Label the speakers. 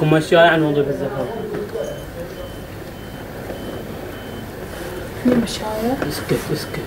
Speaker 1: كم شوية عن موضوع الزفاف؟
Speaker 2: في مشاية.
Speaker 1: اسكت اسكت.